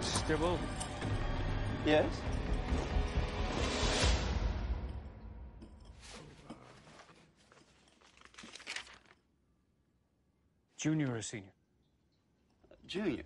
Mr. Stibble? Yes? Junior or senior? Junior.